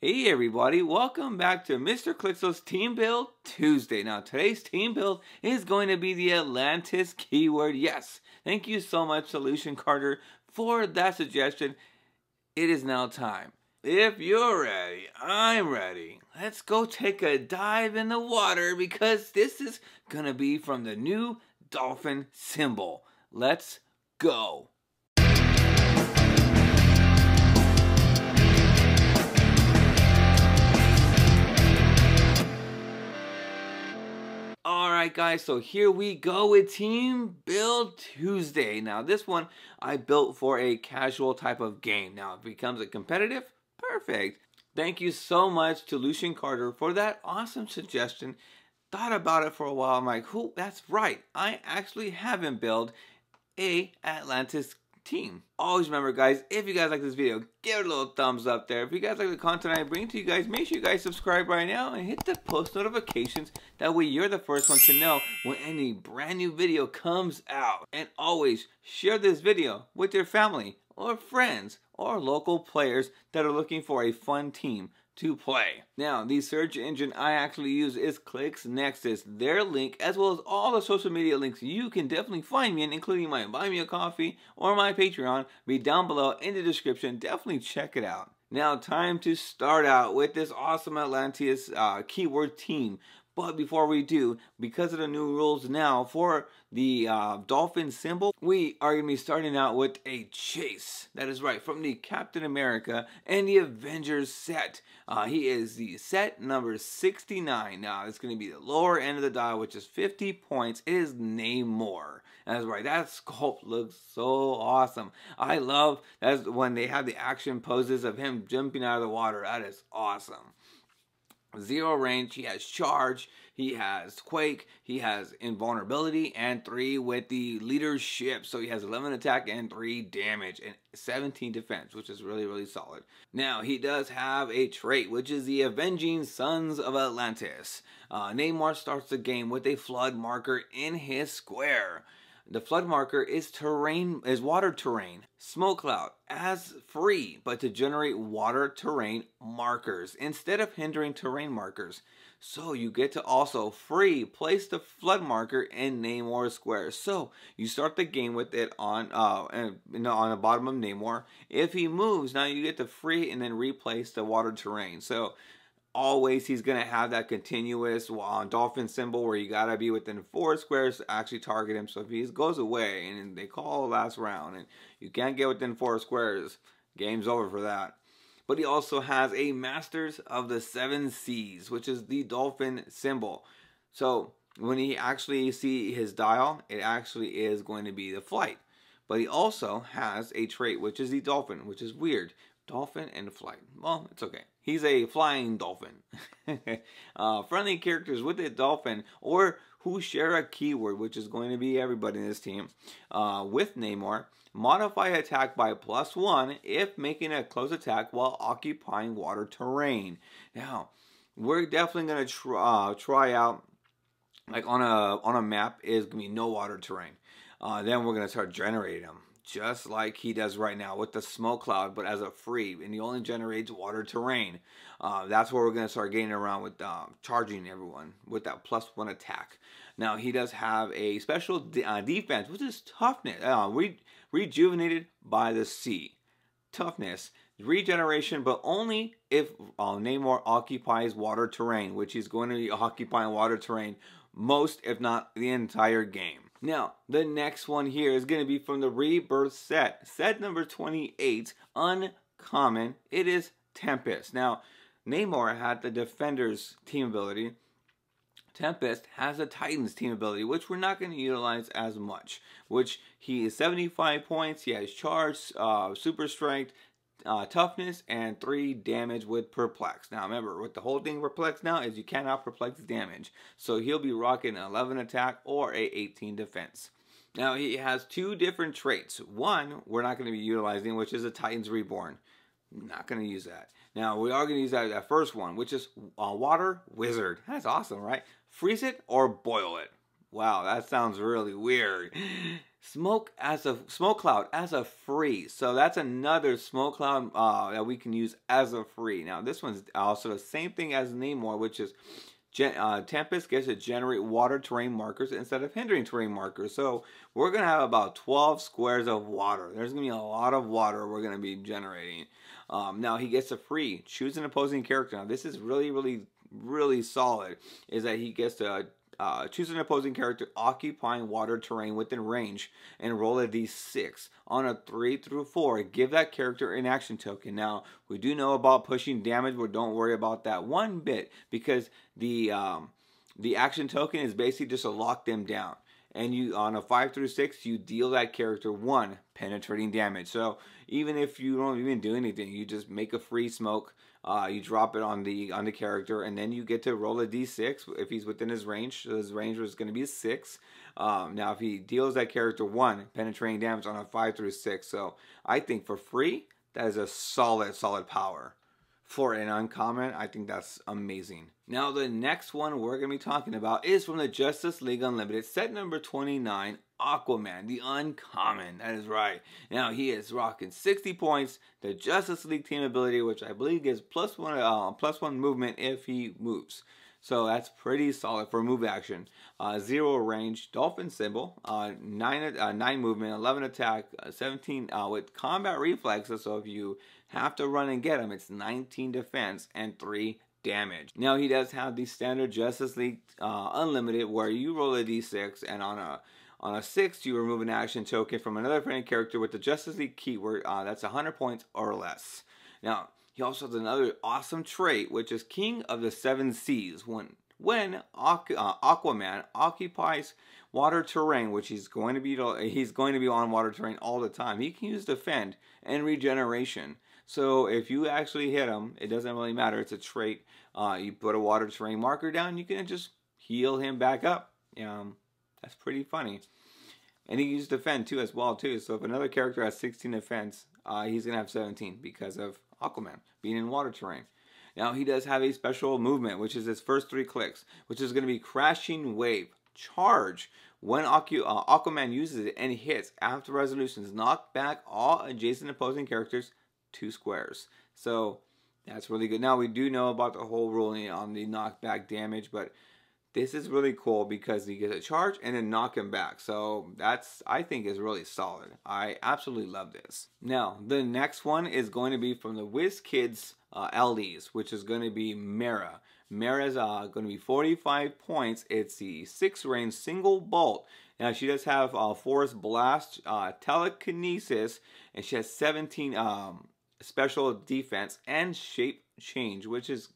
Hey everybody, welcome back to Mr. Clixso's Team Build Tuesday. Now today's team build is going to be the Atlantis keyword. Yes, thank you so much Solution Carter for that suggestion. It is now time. If you're ready, I'm ready. Let's go take a dive in the water because this is gonna be from the new dolphin symbol. Let's go. Alright guys, so here we go with Team Build Tuesday. Now this one I built for a casual type of game. Now it becomes a competitive, perfect. Thank you so much to Lucian Carter for that awesome suggestion. Thought about it for a while. I'm like, who? That's right. I actually haven't built a Atlantis team. Always remember guys, if you guys like this video, give it a little thumbs up there. If you guys like the content I bring to you guys, make sure you guys subscribe right now and hit the post notifications. That way you're the first one to know when any brand new video comes out. And always share this video with your family or friends or local players that are looking for a fun team to play. Now, the search engine I actually use is ClixNexus. Their link, as well as all the social media links you can definitely find me in, including my Buy Me a Coffee or my Patreon, be down below in the description. Definitely check it out. Now, time to start out with this awesome Atlantis uh, keyword team. But before we do, because of the new rules now for the uh, dolphin symbol, we are going to be starting out with a chase. That is right, from the Captain America and the Avengers set. Uh, he is the set number 69. Now, it's going to be the lower end of the dial, which is 50 points. It is Namor. That's right. That sculpt looks so awesome. I love that's when they have the action poses of him jumping out of the water. That is awesome zero range, he has charge, he has quake, he has invulnerability, and three with the leadership. So he has 11 attack and three damage and 17 defense, which is really, really solid. Now, he does have a trait, which is the Avenging Sons of Atlantis. Uh, Namor starts the game with a flood marker in his square. The flood marker is terrain is water terrain. Smoke cloud as free, but to generate water terrain markers instead of hindering terrain markers. So you get to also free place the flood marker in Namor Square. So you start the game with it on uh on the bottom of Namor. If he moves, now you get to free and then replace the water terrain. So always he's going to have that continuous uh, dolphin symbol where you got to be within four squares to actually target him. So if he goes away and they call last round and you can't get within four squares, game's over for that. But he also has a Masters of the Seven Seas, which is the dolphin symbol. So when he actually see his dial, it actually is going to be the flight. But he also has a trait, which is the dolphin, which is weird. Dolphin and flight. Well, it's okay. He's a flying dolphin. uh, friendly characters with a dolphin or who share a keyword, which is going to be everybody in this team, uh, with Namor, modify attack by plus one if making a close attack while occupying water terrain. Now, we're definitely going to try, uh, try out, like on a on a map, is going to be no water terrain. Uh, then we're going to start generating them just like he does right now with the smoke cloud, but as a free, and he only generates water terrain. Uh, that's where we're going to start getting around with um, charging everyone with that plus one attack. Now, he does have a special de uh, defense, which is toughness, uh, re rejuvenated by the sea. Toughness, regeneration, but only if uh, Namor occupies water terrain, which he's going to be occupying water terrain most, if not the entire game. Now, the next one here is going to be from the Rebirth set. Set number 28, Uncommon. It is Tempest. Now, Namor had the Defender's team ability. Tempest has the Titan's team ability, which we're not going to utilize as much. Which he is 75 points, he has charge, uh, super strength, uh, toughness and 3 damage with perplex. Now remember, with the whole thing perplex now is you cannot perplex damage. So he'll be rocking an 11 attack or a 18 defense. Now he has two different traits. One we're not going to be utilizing, which is a Titan's Reborn. Not going to use that. Now we are going to use that, that first one, which is uh, Water Wizard. That's awesome, right? Freeze it or boil it. Wow, that sounds really weird. Smoke as a smoke cloud as a free. So that's another smoke cloud uh, that we can use as a free. Now this one's also the same thing as Namor, which is Gen- uh, Tempest gets to generate water terrain markers instead of hindering terrain markers. So we're going to have about 12 squares of water. There's going to be a lot of water we're going to be generating. Um, now he gets a free. Choose an opposing character. Now this is really, really, really solid. Is that he gets to uh, choose an opposing character occupying water terrain within range and roll a d6. On a 3 through 4, give that character an action token. Now, we do know about pushing damage, but don't worry about that one bit because the um, the action token is basically just to lock them down. And you on a 5 through 6, you deal that character 1 penetrating damage. So even if you don't even do anything, you just make a free smoke uh, you drop it on the on the character, and then you get to roll a d6 if he's within his range. So his range was going to be a six. Um, now, if he deals that character one penetrating damage on a five through six, so I think for free that is a solid solid power for an uncommon. I think that's amazing. Now, the next one we're going to be talking about is from the Justice League Unlimited, set number 29, Aquaman, the uncommon. That is right. Now, he is rocking 60 points, the Justice League team ability, which I believe gives plus one, uh, plus one movement if he moves. So that's pretty solid for move action. Uh, zero range, dolphin symbol, uh, nine uh, nine movement, eleven attack, uh, seventeen uh, with combat reflexes. So if you have to run and get him, it's nineteen defense and three damage. Now he does have the standard Justice League uh, Unlimited, where you roll a d6 and on a on a six, you remove an action token from another friendly character with the Justice League keyword. that's 100 points or less. Now, he also has another awesome trait, which is King of the Seven Seas. When when uh, Aquaman occupies water terrain, which he's going to be he's going to be on water terrain all the time, he can use defend and regeneration. So if you actually hit him, it doesn't really matter. It's a trait. Uh, you put a water terrain marker down, you can just heal him back up. Um, that's pretty funny. And he used defend too as well too. So if another character has 16 defense, uh, he's gonna have 17 because of Aquaman, being in water terrain. Now he does have a special movement, which is his first three clicks, which is going to be Crashing Wave. Charge. When Aqu uh, Aquaman uses it and hits after resolutions, knock back all adjacent opposing characters two squares. So that's really good. Now we do know about the whole ruling on the knockback damage, but this is really cool because he gets a charge and then knock him back. So that's, I think, is really solid. I absolutely love this. Now, the next one is going to be from the WizKids uh, LDs, which is going to be Mera. Mera's uh, going to be 45 points. It's the 6 range single bolt. Now, she does have uh, Force Blast, uh, Telekinesis, and she has 17 um, special defense and shape change, which is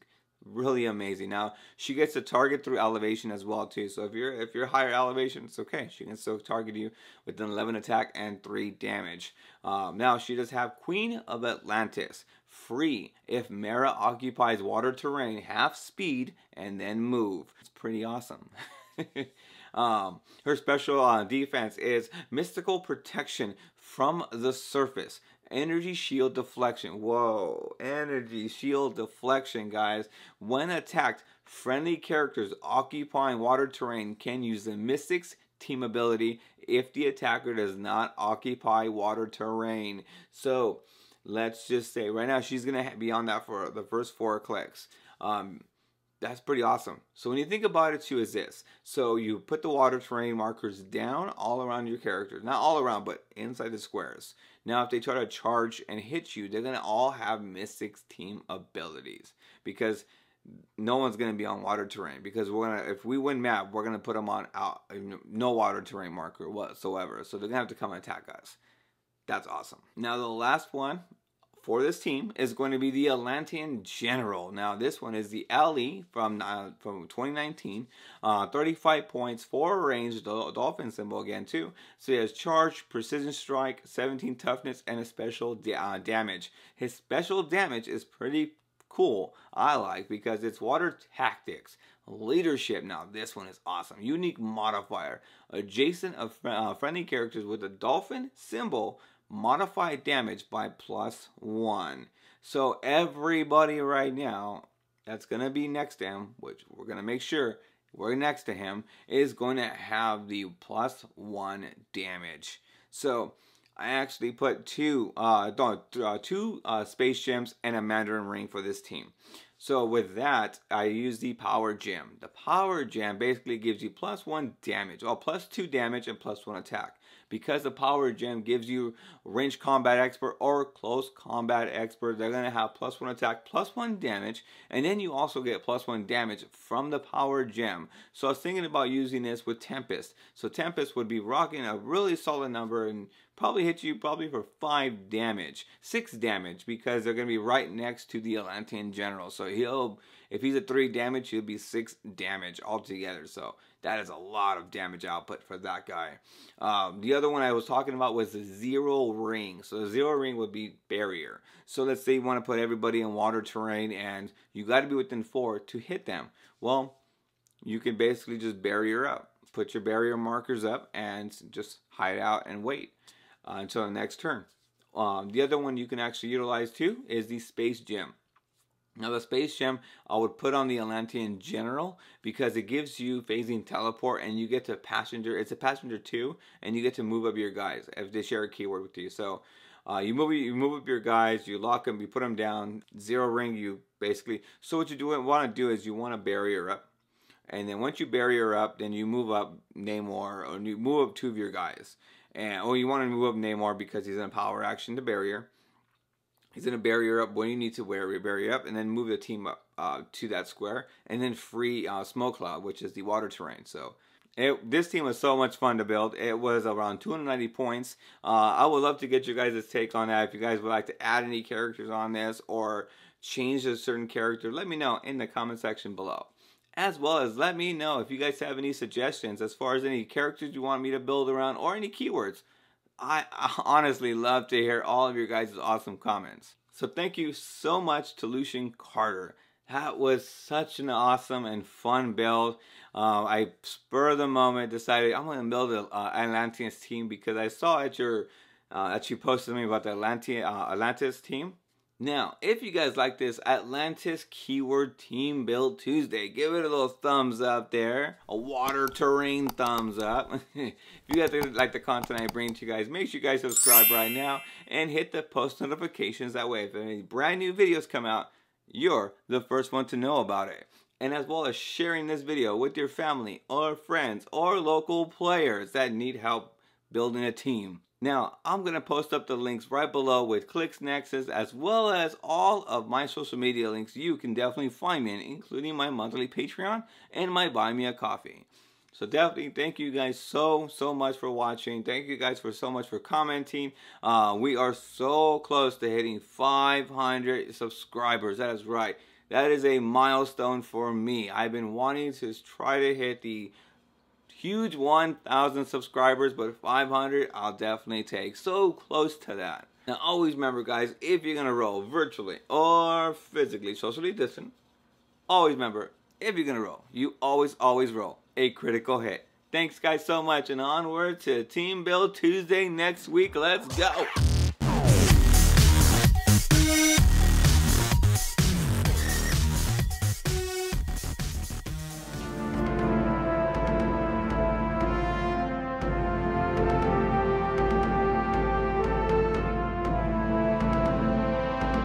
really amazing. Now she gets to target through elevation as well too. So if you're if you're higher elevation, it's okay. She can still target you with an 11 attack and three damage. Um, now she does have Queen of Atlantis free if Mera occupies water terrain half speed and then move. It's pretty awesome. um, her special uh, defense is mystical protection from the surface. Energy shield deflection. Whoa. Energy shield deflection, guys. When attacked, friendly characters occupying water terrain can use the Mystics team ability if the attacker does not occupy water terrain. So, let's just say right now she's going to be on that for the first four clicks. Um, that's pretty awesome. So when you think about it too is this. So you put the water terrain markers down all around your characters. Not all around, but inside the squares. Now if they try to charge and hit you, they're going to all have Mystics team abilities. Because no one's going to be on water terrain. Because we're gonna, if we win map, we're going to put them on out, no water terrain marker whatsoever. So they're going to have to come and attack us. That's awesome. Now the last one for this team is going to be the Atlantean General. Now, this one is the LE from uh, from 2019. Uh, 35 points, 4 range, dolphin symbol again, too. So he has charge, precision strike, 17 toughness, and a special da uh, damage. His special damage is pretty cool, I like, because it's water tactics. Leadership. Now, this one is awesome. Unique modifier. Adjacent of uh, friendly characters with a dolphin symbol modify damage by plus one. So everybody right now that's going to be next to him, which we're going to make sure right next to him is going to have the plus one damage. So I actually put two, uh, uh, two uh, space gems and a Mandarin ring for this team. So with that, I use the power gem. The power gem basically gives you plus one damage, or plus two damage and plus one attack. Because the power gem gives you range combat expert or close combat expert, they're gonna have plus one attack, plus one damage, and then you also get plus one damage from the power gem. So I was thinking about using this with Tempest. So Tempest would be rocking a really solid number and probably hit you probably for 5 damage. 6 damage because they're going to be right next to the Atlantean General. So he'll, if he's at 3 damage, he'll be 6 damage altogether. So that is a lot of damage output for that guy. Um, the other one I was talking about was the Zero Ring. So the Zero Ring would be Barrier. So let's say you want to put everybody in water terrain and you got to be within 4 to hit them. Well, you can basically just barrier up. Put your barrier markers up and just hide out and wait uh, until the next turn. Um, the other one you can actually utilize too is the Space Gem. Now the Space Gem I would put on the Atlantean General because it gives you phasing teleport and you get to passenger, it's a passenger too, and you get to move up your guys if they share a keyword with you. So uh, you move you move up your guys, you lock them, you put them down, zero ring you basically. So what you do want to do is you want to barrier up. And then once you barrier up, then you move up Namor or you move up two of your guys. And oh, you want to move up Namor because he's in a power action to barrier. He's in a barrier up when you need to wear a barrier up, and then move the team up uh, to that square, and then free uh, Smoke Cloud, which is the water terrain. So it, this team was so much fun to build. It was around 290 points. Uh, I would love to get you guys' take on that. If you guys would like to add any characters on this or change a certain character, let me know in the comment section below as well as let me know if you guys have any suggestions as far as any characters you want me to build around or any keywords. I, honestly love to hear all of your guys' awesome comments. So thank you so much to Lucian Carter. That was such an awesome and fun build. Uh, I spur the moment decided I'm going to build an uh, Atlantis team because I saw at your uh, that you posted me about the Atlantis, uh, Atlantis team. Now, if you guys like this Atlantis Keyword Team Build Tuesday, give it a little thumbs up there. A water terrain thumbs up. if you guys like the content I bring to you guys, make sure you guys subscribe right now and hit the post notifications. That way, if any brand new videos come out, you're the first one to know about it. And as well as sharing this video with your family or friends or local players that need help building a team. Now, I'm going to post up the links right below with ClixNexus as well as all of my social media links you can definitely find me in, including my monthly Patreon and my Buy Me a Coffee. So definitely thank you guys so, so much for watching. Thank you guys for so much for commenting. Uh, we are so close to hitting 500 subscribers. That is right. That is a milestone for me. I've been wanting to try to hit the huge 1,000 subscribers, but 500 I'll definitely take. So close to that. Now always remember guys, if you're going to roll virtually or physically, socially distant, always remember, if you're going to roll, you always, always roll a critical hit. Thanks guys so much and onward to Team Build Tuesday next week. Let's go!